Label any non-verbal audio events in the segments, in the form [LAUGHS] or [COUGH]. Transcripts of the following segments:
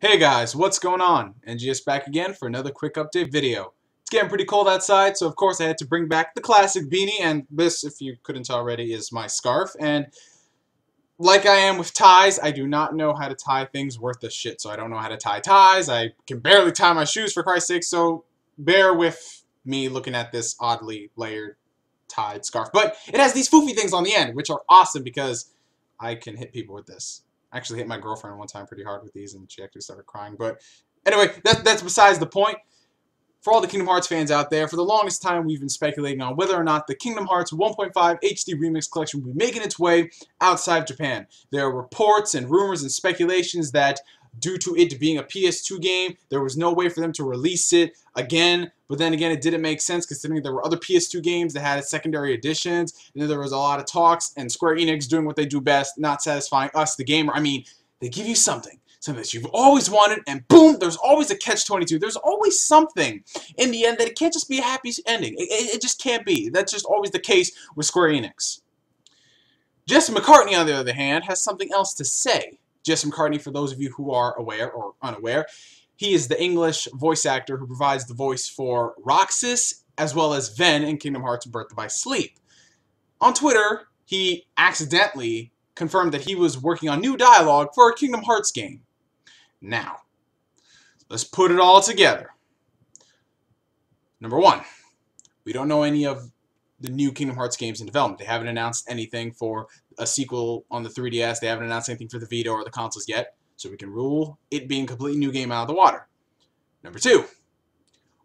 Hey guys, what's going on? NGS back again for another quick update video. It's getting pretty cold outside, so of course I had to bring back the classic beanie, and this, if you couldn't tell already, is my scarf, and like I am with ties, I do not know how to tie things worth a shit, so I don't know how to tie ties, I can barely tie my shoes for Christ's sake, so bear with me looking at this oddly layered tied scarf. But it has these foofy things on the end, which are awesome because I can hit people with this. Actually hit my girlfriend one time pretty hard with these, and she actually started crying. But anyway, that, that's besides the point. For all the Kingdom Hearts fans out there, for the longest time we've been speculating on whether or not the Kingdom Hearts 1.5 HD Remix Collection will be making its way outside of Japan. There are reports and rumors and speculations that due to it being a PS2 game, there was no way for them to release it again. But then again, it didn't make sense considering there were other PS2 games that had secondary editions. And there was a lot of talks and Square Enix doing what they do best, not satisfying us, the gamer. I mean, they give you something. Something that you've always wanted, and boom, there's always a catch-22. There's always something in the end that it can't just be a happy ending. It, it, it just can't be. That's just always the case with Square Enix. Jesse McCartney, on the other hand, has something else to say. Jesse McCartney, for those of you who are aware or unaware, he is the English voice actor who provides the voice for Roxas as well as Ven in Kingdom Hearts Birth by Sleep. On Twitter, he accidentally confirmed that he was working on new dialogue for a Kingdom Hearts game. Now, let's put it all together. Number one, we don't know any of the new Kingdom Hearts games in development. They haven't announced anything for a sequel on the 3DS. They haven't announced anything for the Vita or the consoles yet. So we can rule it being a completely new game out of the water. Number two,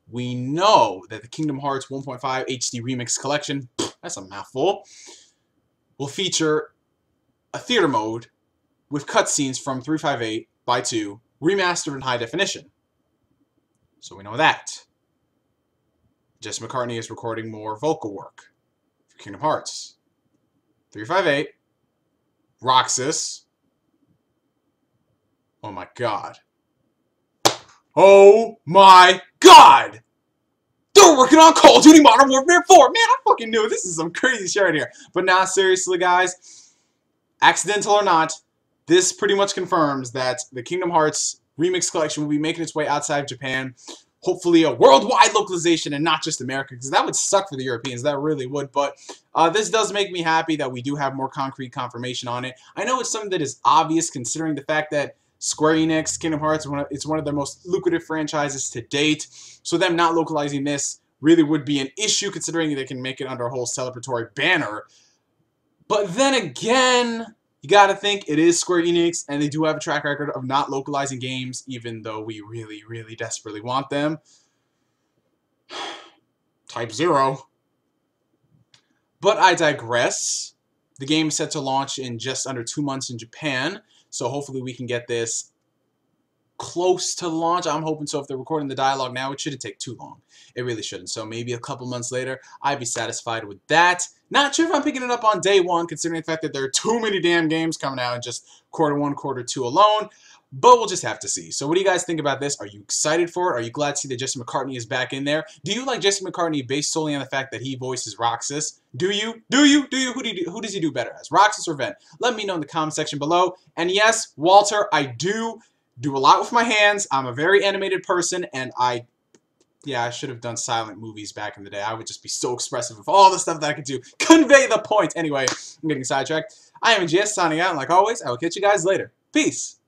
we know that the Kingdom Hearts 1.5 HD Remix Collection, that's a mouthful, will feature a theater mode with cutscenes from 358 by 2 remastered in high definition. So we know that. Jesse McCartney is recording more vocal work for Kingdom Hearts. 358, Roxas. Oh my god. Oh my god! They're working on Call of Duty Modern Warfare 4! Man, I fucking knew it. This is some crazy shit right here. But now, seriously, guys, accidental or not, this pretty much confirms that the Kingdom Hearts Remix Collection will be making its way outside of Japan hopefully a worldwide localization and not just America, because that would suck for the Europeans. That really would. But uh, this does make me happy that we do have more concrete confirmation on it. I know it's something that is obvious considering the fact that Square Enix, Kingdom Hearts, it's one of their most lucrative franchises to date. So them not localizing this really would be an issue considering they can make it under a whole celebratory banner. But then again, you got to think it is Square Enix, and they do have a track record of not localizing games, even though we really, really desperately want them. [SIGHS] Type 0. But I digress. The game is set to launch in just under two months in Japan, so hopefully we can get this close to launch. I'm hoping so. If they're recording the dialogue now, it shouldn't take too long. It really shouldn't. So maybe a couple months later, I'd be satisfied with that. Not sure if I'm picking it up on day one, considering the fact that there are too many damn games coming out in just quarter one, quarter two alone. But we'll just have to see. So what do you guys think about this? Are you excited for it? Are you glad to see that Jesse McCartney is back in there? Do you like Jesse McCartney based solely on the fact that he voices Roxas? Do you? Do you? Do you? Who, do you do, who does he do better as? Roxas or Ven? Let me know in the comment section below. And yes, Walter, I do do a lot with my hands. I'm a very animated person, and I, yeah, I should have done silent movies back in the day. I would just be so expressive with all the stuff that I could do. [LAUGHS] Convey the point. Anyway, I'm getting sidetracked. I am GS signing out, and like always, I will catch you guys later. Peace.